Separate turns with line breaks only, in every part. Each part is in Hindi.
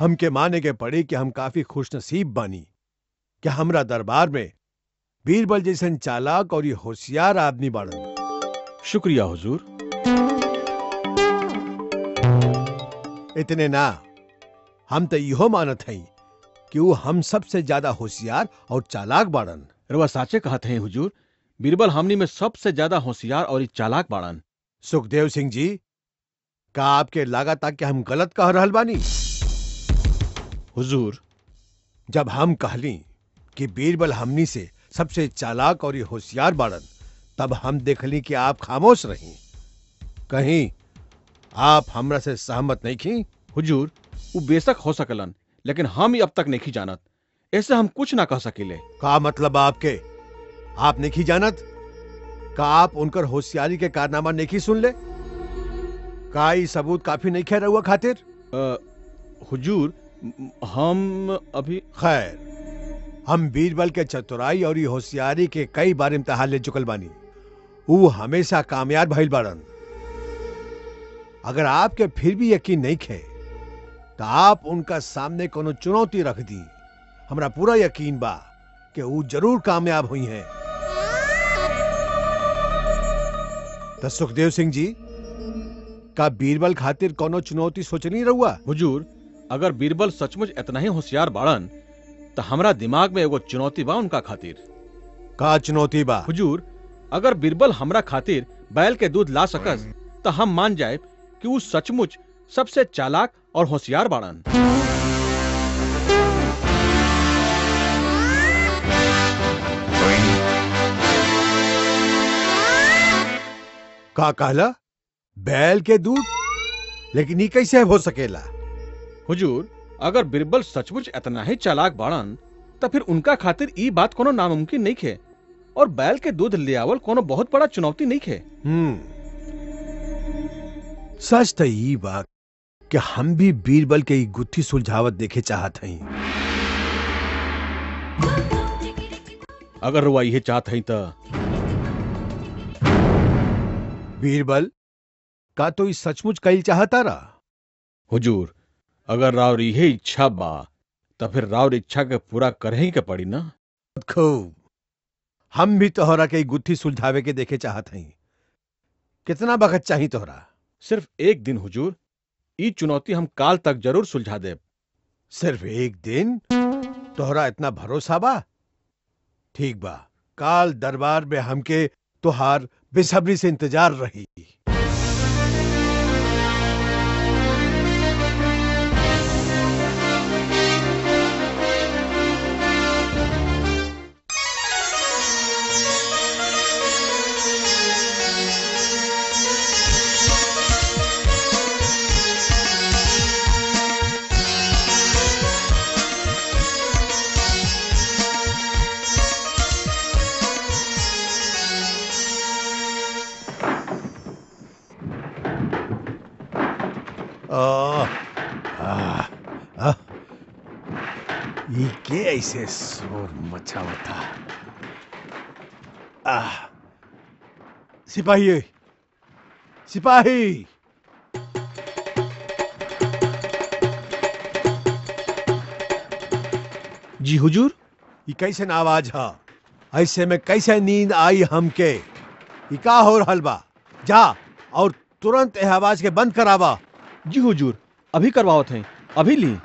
हमके माने के पड़ी कि हम काफ़ी खुशनसीब बानी। कि हमरा दरबार में बीरबल जैसन चालाक और ये होशियार आदमी बाड़न।
शुक्रिया हुजूर।
इतने ना हम तो इहो मानत हई कि वो हम सबसे ज़्यादा होशियार और चालाक बाड़न।
रवा साचे कहत हैं हुजूर बीरबल हमनी में सबसे ज़्यादा होशियार और चालाक बाड़न।
सुखदेव सिंह जी का आपके लागत कि हम गलत कह रहा बानी?
हुजूर।
जब हम कहली कि बीरबल हमनी से सबसे चालाक और ये होशियार बाड़न तब हम देखली कि आप खामोश रही। कहीं आप हमरा से सहमत नहीं खी?
हुजूर वो बेशक हो सकलन लेकिन हम ही अब तक नहीं जानत। ऐसे हम कुछ ना कह सकीले।
का मतलब आपके? आप नहीं जानत? का आप उनकर होशियारी के कारनामा नहीं सुन ले का ई सबूत काफ़ी नहीं खे हुआ खातिर?
अ, हुजूर हम अभी
खैर हम बीरबल के चतुराई और होशियारी के कई बार इम्तिहान ले चुकल बानी। वो हमेशा कामयाब भइल बाड़न। अगर आपके फिर भी यकीन नहीं खे तो आप उनका सामने कोनो चुनौती रख दी। हमरा पूरा यकीन बा कि वो ज़रूर कामयाब हुई हैं। तो सुखदेव सिंह जी, का बीरबल खातिर कोनो चुनौती सोचनी रहुआ?
हुजूर, अगर बीरबल सचमुच इतना ही होशियार बाड़न तो हमरा दिमाग में एगो चुनौती बा उनका खातिर।
का चुनौती बा?
हुजूर अगर बीरबल हमरा खातिर बैल के दूध ला सकस तो हम मान जाए कि वो सचमुच सबसे चालाक और होशियार बाड़न।
का कहला? बैल के दूध? लेकिन ये कैसे हो सकेला?
हुजूर अगर बीरबल सचमुच इतना ही चालाक बाड़न तो फिर उनका खातिर ई बात कोनो नामुमकिन नहीं खे। और बैल के दूध ले आवल कोनो बहुत बड़ा चुनौती नहीं खे।
हम्म। सच तो ये बात कि हम भी बीरबल के ई गुत्थी सुलझावत देखे चाहत हई।
अगर रुआ ये चाहत हई तो?
बीरबल का तो ई सचमुच कईल चाहता रहा
हुजूर अगर रावर यही इच्छा बा तो फिर रावर इच्छा के पूरा करे ही के पड़ी ना?
खूब। हम भी तोहरा के गुत्थी सुलझावे के देखे चाहत हई कितना वक्त चाहिए तोहरा?
सिर्फ़ एक दिन हुजूर। ई चुनौती हम काल तक ज़रूर सुलझा दे
सिर्फ़ एक दिन? तोहरा इतना भरोसा बा? ठीक बा। काल दरबार में हमके तुहार बेसब्री से इंतज़ार रही। ऐसे शोर मचावता आह सिपाही सिपाही
जी हुजूर?
ये कैसे न आवाज़ है? ऐसे में कैसे नींद आई हमके? ये का हो रहल बा जा और तुरंत यह आवाज़ के बंद करावा।
जी हुजूर। अभी करवाओ हैं अभी ली।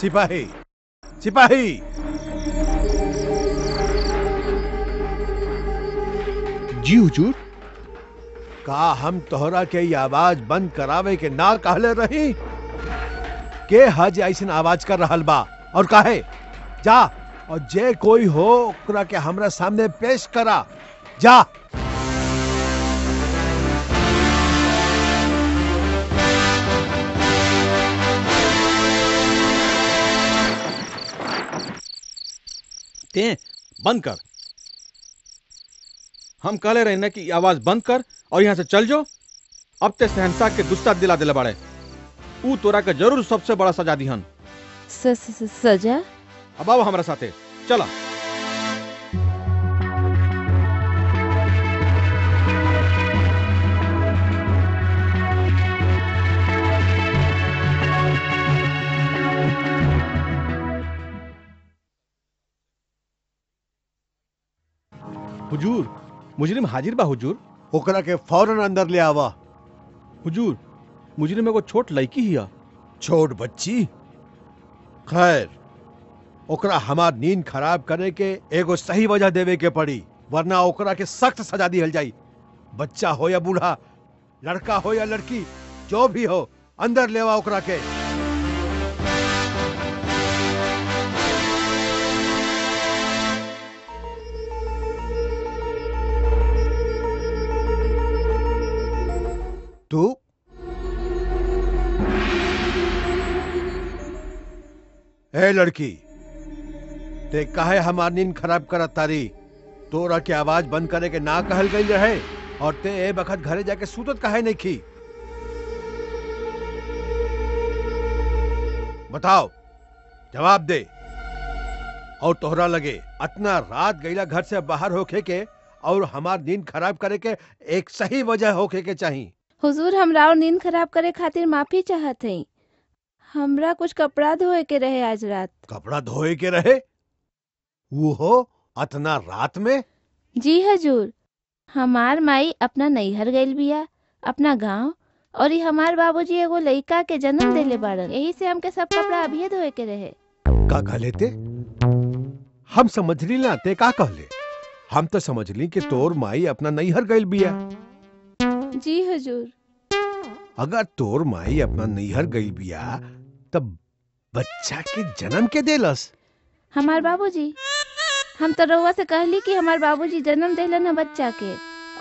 सिपाही। सिपाही।
जी हुजूर।
का हम तोहरा के आवाज़ बंद करावे के ना कहले रही? के हज ऐसन आवाज़ कर रहा बा? और कहे? जा और जे कोई हो ओकरा के हमरा सामने पेश करा। जा।
ते बंद कर। हम कहले रहे ना कि आवाज़ बंद कर और यहाँ से चल जाओ अब ते सहनशाह के गुस्सा दिला दिला बड़े। ऊ तोरा के ज़रूर सबसे बड़ा सजा दिहन।
स, स, स, सजा?
अब आओ हमारे साथे। चला। हुजूर मुजरिम हाजिर बा हुजूर।
ओकरा के फ़ौरन अंदर ले आवा।
हुजूर मुजरिम एगो छोट लड़की हिया।
छोट बच्ची? खैर ओकरा हमार नींद खराब करे के एगो सही वजह देवे के पड़ी वरना ओकरा के सख्त सजा दिहल जाई बच्चा हो या बूढ़ा लड़का हो या लड़की जो भी हो अंदर लेवा ओकरा के। ए लड़की। ते कहे हमार नींद खराब करत तारी? तोरा के आवाज़ बंद करे के ना कहल गई रहे, और ते ए बखत घरे जाके सूतत कहे नहीं खी बताओ, जवाब दे। और तोहरा लगे अतना रात गईला घर से बाहर होके के, और हमार नींद खराब करे के एक सही वजह होके के चाहिए
हुजूर हमरा और नींद खराब करे खातिर माफ़ी चाहत हई हमरा कुछ कपड़ा धोए के रहे आज रात।
कपड़ा धोए के रहे? वो हो अतना रात में?
जी हजूर हमार माई अपना नैहर गइल बिया अपना गाँव और ये हमार बाबूजी एगो लइका के जन्म देले बाड़न। यही से हमके सब कपड़ा अभी धोए के रहे।
का कहले ते हम समझ ली ना ते का कहले? हम तो समझ ली कि तोर माई अपना नैहर गइल बिया।
जी हजूर।
अगर तोर माई अपना नैहर गइल बिया तब बच्चा के जन्म के देलस
हमार बाबूजी हम तो रउआ से कहली कि हमार बाबूजी जन्म देलन है बच्चा के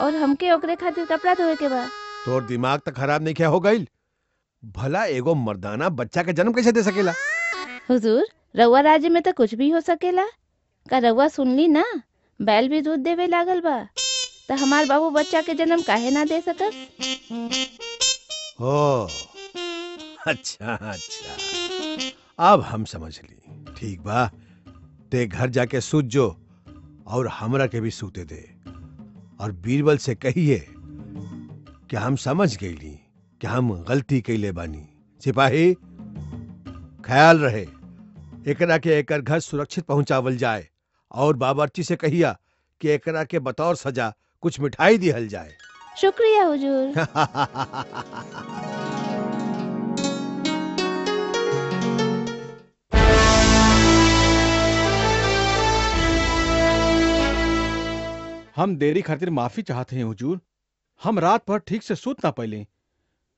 और हमके ओकरे खातिर कपड़ा धोए के बा।
तोर दिमाग तो खराब नहीं क्या हो गई भला एगो मर्दाना बच्चा के जन्म कैसे दे सकेला?
हुजूर रउआ राज्य में तो कुछ भी हो सकेला। का रउआ सुनली ना? बैल भी दूध देवे लागल बा। तो हमार बाबू बच्चा के जन्म काहे ना दे सकत?
ओ अच्छा अच्छा। अब हम समझ ली। ठीक बा। ते घर जाके सूत जो और हमरा के भी सूते दे। और बीरबल से कहिए कि हम समझ गईली कि हम गलती कैले बानी। सिपाही ख्याल रहे एकरा के एकर घर सुरक्षित पहुंचावल जाए और बाबरची से कहिया कि एकरा के बतौर सजा कुछ मिठाई दिहल जाए।
शुक्रिया हुजूर।
हम देरी खातिर माफ़ी चाहते हैं, हुजूर। हम रात भर ठीक से सूत ना पइले।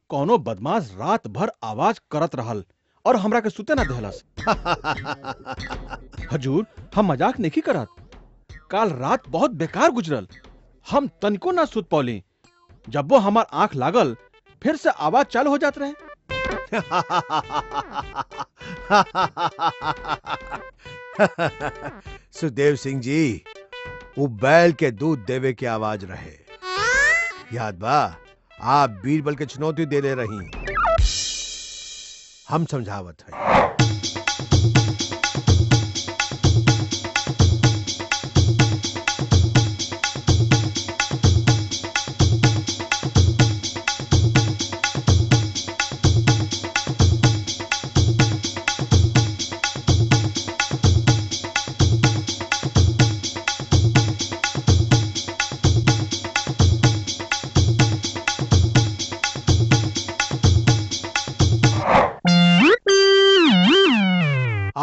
कोनो बदमाश रात भर आवाज़ करत रहल और हमरा के सुते ना देहलस। हजूर, हम मज़ाक नहीं करत। काल रात बहुत बेकार गुजरल। हम तनिको ना सुत पौली। जब वो हमार आँख लागल, फिर से आवाज़ चालू हो जात रहे।
सुदेव सिंह जी वो बैल के दूध देवे की आवाज़ रहे। याद बा, आप बीरबल के चुनौती दे ले रही हम समझावत है।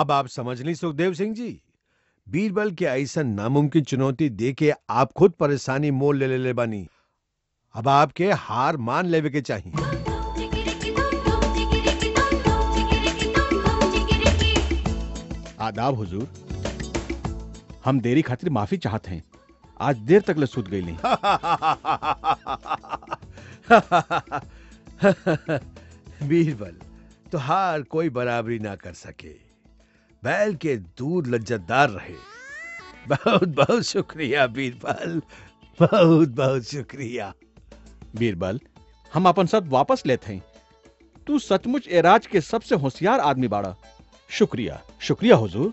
अब आप समझ ली सुखदेव सिंह जी बीरबल के ऐसा नामुमकिन चुनौती दे के आप खुद परेशानी मोल ले ले ले बानी। अब आपके हार मान लेवे के चाहिए।
आदाब हुजूर। हम देरी खातिर माफ़ी चाहते हैं। आज देर तक ले सुत गई नहीं।
बीरबल तो हार कोई बराबरी ना कर सके। बैल के दूर लज्जतदार रहे। बहुत बहुत शुक्रिया, बीरबल। बहुत बहुत शुक्रिया।
बीरबल, हम अपन सब वापस लेते हैं। तू सचमुच एराज के सबसे होशियार आदमी बाड़ा। शुक्रिया शुक्रिया, हुजूर।